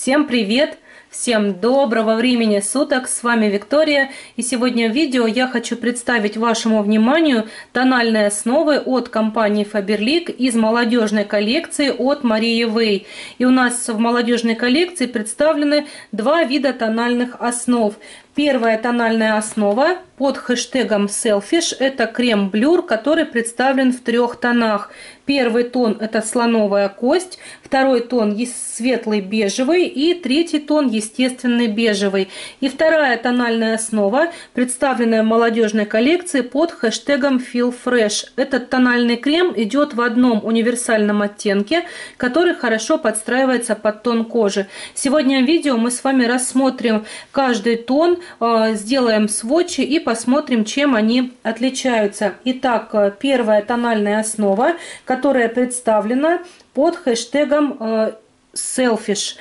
Всем привет! Всем доброго времени суток! С вами Виктория и сегодня в видео я хочу представить вашему вниманию тональные основы от компании Faberlic из молодежной коллекции от Марии Вэй. И у нас в молодежной коллекции представлены два вида тональных основ. Первая тональная основа под хэштегом Selfish – это крем Блюр, который представлен в трех тонах. Первый тон – это слоновая кость, второй тон – светлый бежевый и третий тон – естественный бежевый. И вторая тональная основа, представленная в молодежной коллекции под хэштегом Feel Fresh. Этот тональный крем идет в одном универсальном оттенке, который хорошо подстраивается под тон кожи. Сегодня в видео мы с вами рассмотрим каждый тон, сделаем сводчи и посмотрим, чем они отличаются. Итак, э, первая тональная основа, которая представлена под хэштегом э, selfish.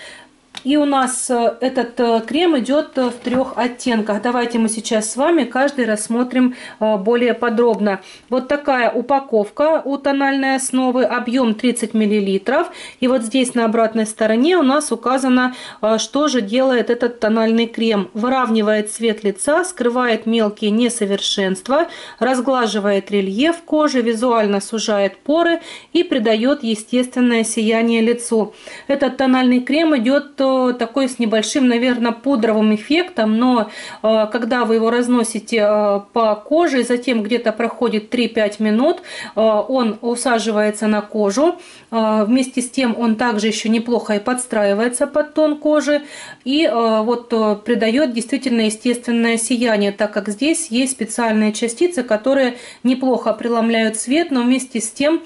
И у нас э, этот э, крем идет э, в трех оттенках. Давайте мы сейчас с вами каждый рассмотрим более подробно. Вот такая упаковка у тональной основы, объем 30 мл. И вот здесь на обратной стороне у нас указано, что же делает этот тональный крем. Выравнивает цвет лица, скрывает мелкие несовершенства, разглаживает рельеф кожи, визуально сужает поры и придает естественное сияние лицу. Этот тональный крем идет такой с небольшим, наверное, пудровым эффектом, но э, когда вы его разносите э, по коже, затем где-то проходит 3-5 минут, э, он усаживается на кожу, вместе с тем он также еще неплохо и подстраивается под тон кожи. И вот придает действительно естественное сияние, так как здесь есть специальные частицы, которые неплохо преломляют цвет, но вместе с тем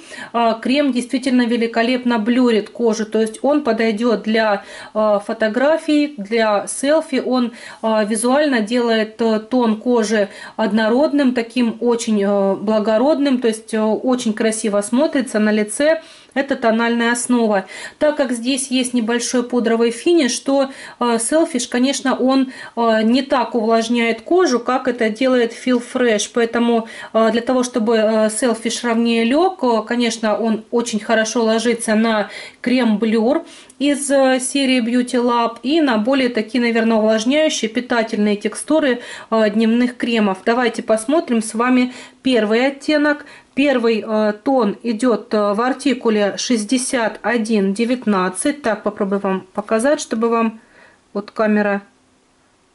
крем действительно великолепно блюрит кожу, то есть он подойдет для фотографий, для селфи. Он а, визуально делает э, тон кожи однородным, таким очень э, благородным, то есть э, очень красиво смотрится на лице это тональная основа. Так как здесь есть небольшой пудровый финиш, то э, селфиш, конечно, он э, не так увлажняет кожу, как это делает Feel Fresh. Поэтому э, для того, чтобы селфиш ровнее лег, конечно, он очень хорошо ложится на крем Blur из серии Beauty Lab и на более такие, наверное, увлажняющие питательные текстуры дневных кремов. Давайте посмотрим с вами первый оттенок – Первый э, тон идет э, в артикуле 61.19. Так, попробую вам показать, чтобы вам вот камера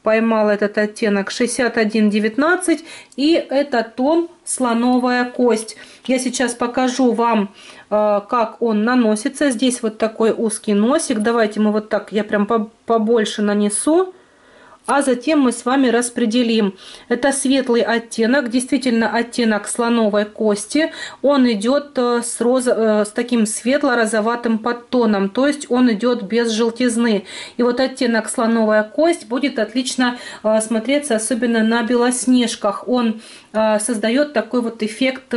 поймала этот оттенок 61.19. И это тон слоновая кость. Я сейчас покажу вам, э, как он наносится. Здесь вот такой узкий носик. Давайте мы вот так, я прям побольше нанесу а затем мы с вами распределим. Это светлый оттенок, действительно оттенок слоновой кости. Он идет э, с, роза, э, с таким светло-розоватым подтоном, то есть он идет без желтизны. И вот оттенок слоновая кость будет отлично э, смотреться, особенно на белоснежках. Он создает такой вот эффект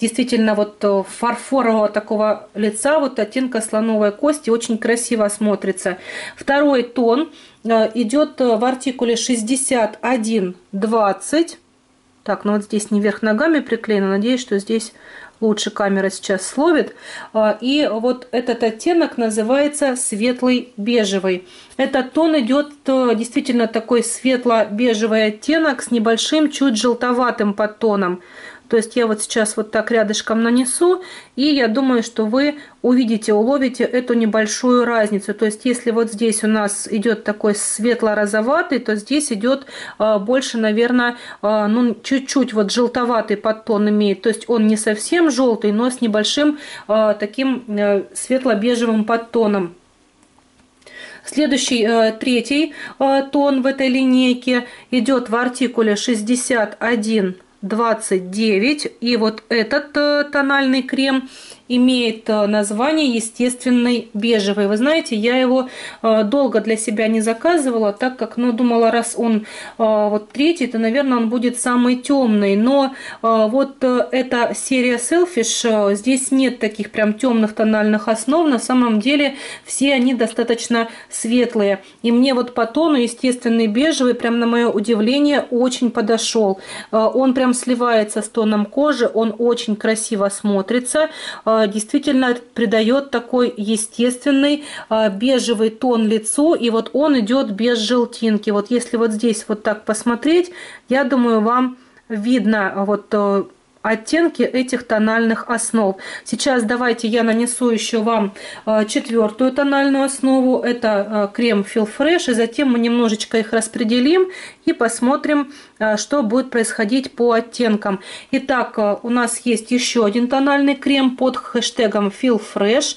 действительно вот фарфорового такого лица, вот оттенка слоновой кости, очень красиво смотрится. Второй тон идет э, в артикуле 61.20. Так, ну вот здесь не вверх ногами приклеено. Надеюсь, что здесь лучше камера сейчас словит. Э, и вот этот оттенок называется светлый бежевый. Этот тон идет действительно такой светло-бежевый оттенок с небольшим, чуть желтоватым подтоном. То есть я вот сейчас вот так рядышком нанесу, и я думаю, что вы увидите, уловите эту небольшую разницу. То есть если вот здесь у нас идет такой светло-розоватый, то здесь идет а, больше, наверное, а, ну чуть-чуть вот желтоватый подтон имеет. То есть он не совсем желтый, но с небольшим а, таким э, светло-бежевым подтоном. Следующий, э, третий э, тон в этой линейке идет в артикуле 61 29. И вот этот э, тональный крем имеет э, название естественный бежевый. Вы знаете, я его э, долго для себя не заказывала, так как, ну, думала, раз он вот третий, то, наверное, он будет самый темный. Но вот эта серия Selfish, здесь нет таких прям темных тональных основ. На самом деле все они достаточно светлые. И мне вот по тону естественный бежевый, прям на мое удивление, очень подошел. Он прям сливается с тоном кожи, он очень красиво смотрится. Действительно придает такой естественный бежевый тон лицу, и вот он идет без желтинки. Вот если вот здесь вот так посмотреть, я думаю, вам видно вот оттенки этих тональных основ. Сейчас давайте я нанесу еще вам э, четвертую тональную основу. Это э, крем Feel Fresh. И затем мы немножечко их распределим и посмотрим, э, что будет происходить по оттенкам. Итак, у нас есть еще один тональный крем под хэштегом Feel Fresh.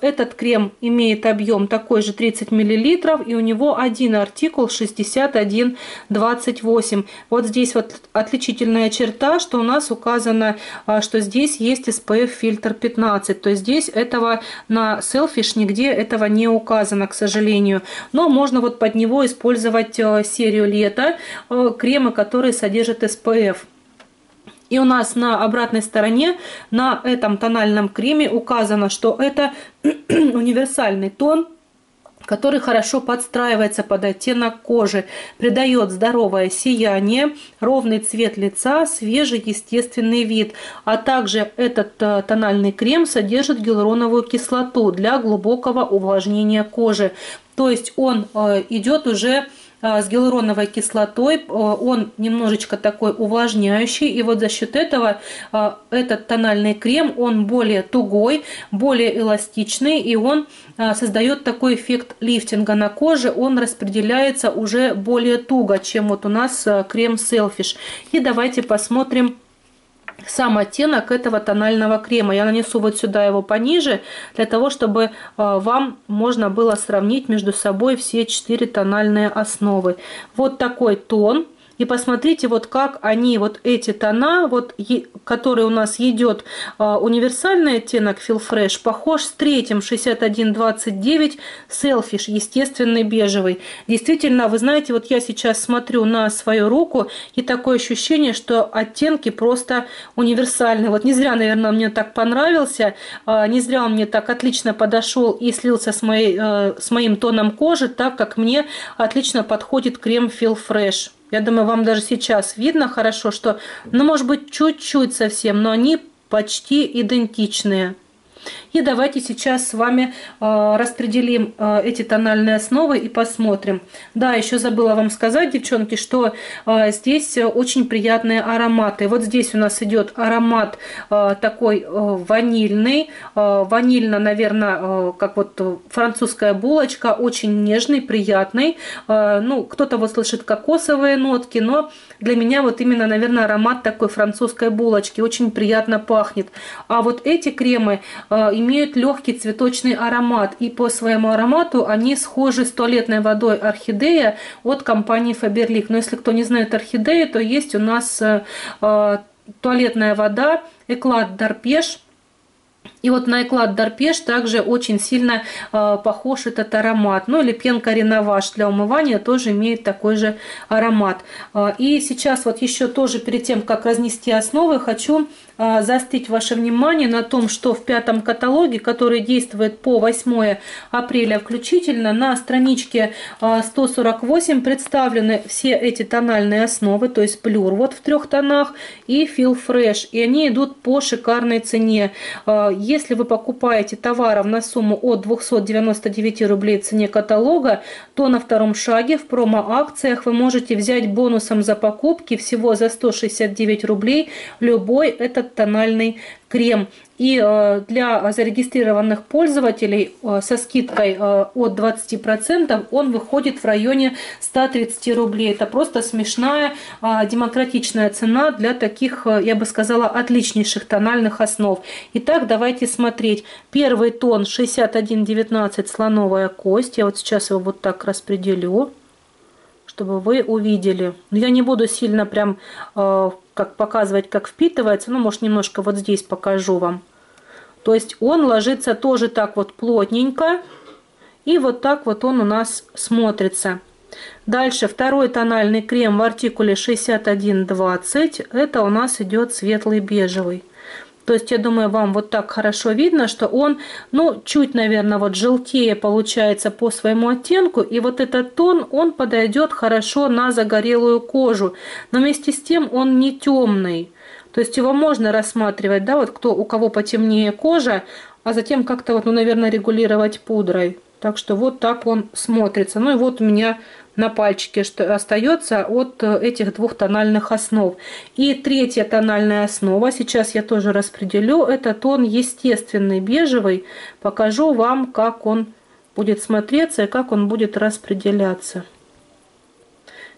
Этот крем имеет объем такой же 30 мл и у него один артикул 6128. Вот здесь вот отличительная черта, что у нас указано что здесь есть SPF фильтр 15. То есть здесь этого на селфиш нигде этого не указано, к сожалению. Но можно вот под него использовать серию лета, а, кремы, которые содержат SPF. И у нас на обратной стороне на этом тональном креме указано, что это универсальный тон который хорошо подстраивается под оттенок кожи, придает здоровое сияние, ровный цвет лица, свежий естественный вид. А также этот э, тональный крем содержит гиалуроновую кислоту для глубокого увлажнения кожи. То есть он э, идет уже с гиалуроновой кислотой. Он немножечко такой увлажняющий. И вот за счет этого а, этот тональный крем, он более тугой, более эластичный. И он создает такой эффект лифтинга на коже. Он распределяется уже более туго, чем вот у нас крем Selfish. И давайте посмотрим сам оттенок этого тонального крема. Я нанесу вот сюда его пониже, для того, чтобы э, вам можно было сравнить между собой все четыре тональные основы. Вот такой тон. И посмотрите, вот как они, вот эти тона, вот, который у нас идет а, универсальный оттенок Feel Fresh, похож с третьим 6129 Selfish, естественный бежевый. Действительно, вы знаете, вот я сейчас смотрю на свою руку, и такое ощущение, что оттенки просто универсальные. Вот не зря, наверное, мне так понравился, а, не зря он мне так отлично подошел и слился с, моей, э, с моим тоном кожи, так как мне отлично подходит крем Feel Fresh. Я думаю, вам даже сейчас видно хорошо, что, ну, может быть, чуть-чуть совсем, но они почти идентичные. И давайте сейчас с вами э, распределим э, эти тональные основы и посмотрим. Да, еще забыла вам сказать, девчонки, что э, здесь очень приятные ароматы. Вот здесь у нас идет аромат такой ванильный, ванильно, наверное, как вот французская булочка, очень нежный, приятный. Ну, кто-то вот слышит кокосовые нотки, но для меня вот именно, наверное, аромат такой французской булочки, очень приятно пахнет. А вот эти кремы имеют легкий цветочный аромат. И по своему аромату они схожи с туалетной водой Орхидея от компании Faberlic. Но если кто не знает Орхидею, то есть у нас э, э туалетная вода Эклад Дарпеш и вот на Эклад Дарпеш также очень сильно э, похож этот аромат. Ну или пенка Реноваш для умывания тоже имеет такой же аромат. Э, и сейчас вот еще тоже перед тем, как разнести основы, хочу э, заострить ваше внимание на том, что в пятом каталоге, который действует по 8 апреля включительно, на страничке э, 148 представлены все эти тональные основы, то есть плюр вот в трех тонах и Feel Fresh. И они идут по шикарной цене. Если вы покупаете товаров на сумму от 299 рублей цене каталога, то на втором шаге в промо-акциях вы можете взять бонусом за покупки всего за 169 рублей любой этот тональный крем. И э, для зарегистрированных пользователей э, со скидкой э, от 20% он выходит в районе 130 рублей. Это просто смешная демократичная цена для таких, я бы сказала, отличнейших тональных основ. Итак, давайте смотреть. Первый тон 61,19 слоновая кость. Я вот сейчас его вот так распределю чтобы вы увидели. Но я не буду сильно прям как показывать, как впитывается. Ну, может, немножко вот здесь покажу вам. То есть он ложится тоже так вот плотненько. И вот так вот он у нас смотрится. Дальше второй тональный крем в артикуле 6120. Это у нас идет светлый бежевый. То есть, я думаю, вам вот так хорошо видно, что он, ну, чуть, наверное, вот желтее получается по своему оттенку. И вот этот тон, он подойдет хорошо на загорелую кожу. Но вместе с тем он не темный. То есть его можно рассматривать, да, вот кто, у кого потемнее кожа, а затем как-то вот, ну, наверное, регулировать пудрой. Так что вот так он смотрится. Ну и вот у меня на пальчике что остается от э, этих двух тональных основ. И третья тональная основа, сейчас я тоже распределю, это тон естественный бежевый. Покажу вам, как он будет смотреться и как он будет распределяться.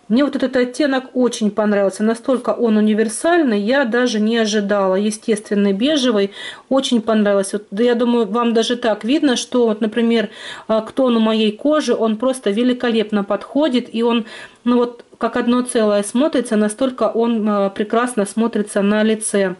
Мне вот этот оттенок очень понравился. Настолько он универсальный, я даже не ожидала. Естественный бежевый очень понравился. Вот, я думаю, вам даже так видно, что, вот, например, э, к тону моей кожи он просто великолепно подходит. И он, ну вот, как одно целое смотрится, настолько он э, прекрасно смотрится на лице.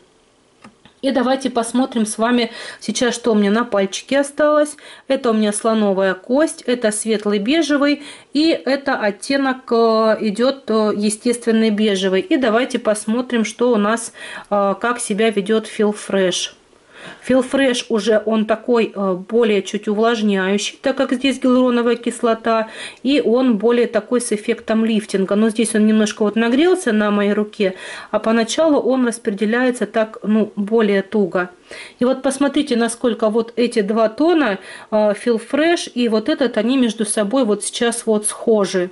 И давайте посмотрим с вами сейчас, что у меня на пальчике осталось. Это у меня слоновая кость, это светлый бежевый и это оттенок э, идет э, естественный бежевый. И давайте посмотрим, что у нас, э, как себя ведет Feel Fresh. Филфреш уже он такой э, более чуть увлажняющий, так как здесь гиалуроновая кислота, и он более такой с эффектом лифтинга. Но здесь он немножко вот нагрелся на моей руке, а поначалу он распределяется так, ну, более туго. И вот посмотрите, насколько вот эти два тона, Филфреш и вот этот, они между собой вот сейчас вот схожи.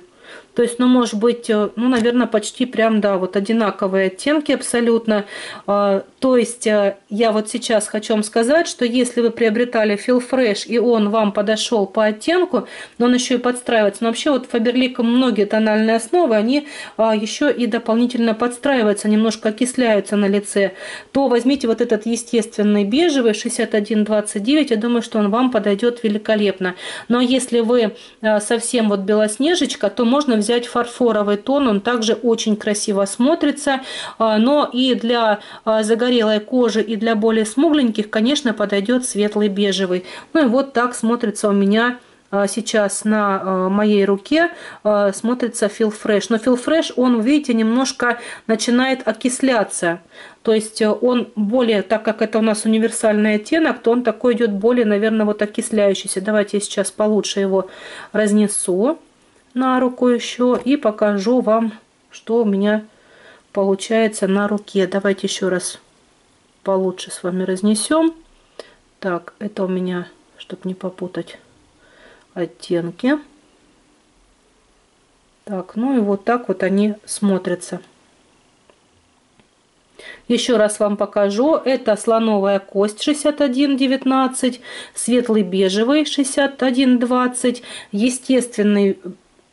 То есть, ну, может быть, э, ну, наверное, почти прям, да, вот одинаковые оттенки абсолютно. А, то есть, э, я вот сейчас хочу вам сказать, что если вы приобретали Feel Fresh, и он вам подошел по оттенку, но он еще и подстраивается. Но вообще вот Faberlic многие тональные основы, они а, еще и дополнительно подстраиваются, немножко окисляются на лице. То возьмите вот этот естественный бежевый 6129, я думаю, что он вам подойдет великолепно. Но если вы э, совсем вот белоснежечка, то можно взять взять фарфоровый тон, он также очень красиво смотрится, а, но и для а, загорелой кожи, и для более смугленьких, конечно, подойдет светлый бежевый. Ну и вот так смотрится у меня а, сейчас на моей руке смотрится Fresh. Но Fresh, он, видите, немножко начинает окисляться. То есть э, он более, так как это у нас универсальный оттенок, то он такой идет более, наверное, вот окисляющийся. Давайте я сейчас получше его разнесу на руку еще и покажу вам, что у меня получается на руке. Давайте еще раз получше с вами разнесем. Так, это у меня, чтобы не попутать оттенки. Так, ну и вот так вот они смотрятся. Еще раз вам покажу. Это слоновая кость 6119, светлый бежевый 6120, естественный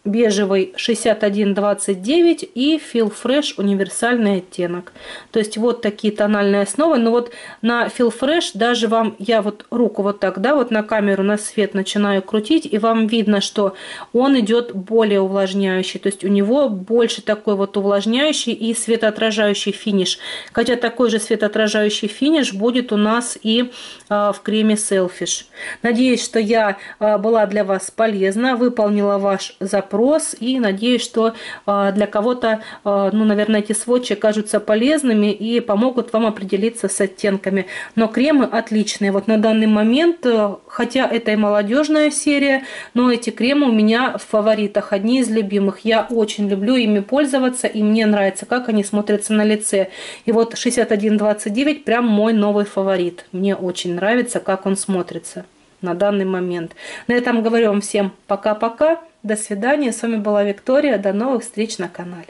бежевый 6129 и Feel Fresh универсальный оттенок. То есть вот такие тональные основы. Но вот на Feel Fresh даже вам, я вот руку вот так, да, вот на камеру, на свет начинаю крутить, и вам видно, что он идет более увлажняющий. То есть у него больше такой вот увлажняющий и светоотражающий финиш. Хотя такой же светоотражающий финиш будет у нас и а, в креме Selfish. Надеюсь, что я а, была для вас полезна, выполнила ваш запрос запрос и надеюсь, что а, для кого-то, а, ну, наверное, эти сводчи кажутся полезными и помогут вам определиться с оттенками. Но кремы отличные. Вот на данный момент, э, хотя это и молодежная серия, но эти кремы у меня в фаворитах, одни из любимых. Я очень люблю ими пользоваться и мне нравится, как они смотрятся на лице. И вот 6129 прям мой новый фаворит. Мне очень нравится, как он смотрится на данный момент. На этом говорю вам всем пока-пока. До свидания. С вами была Виктория. До новых встреч на канале.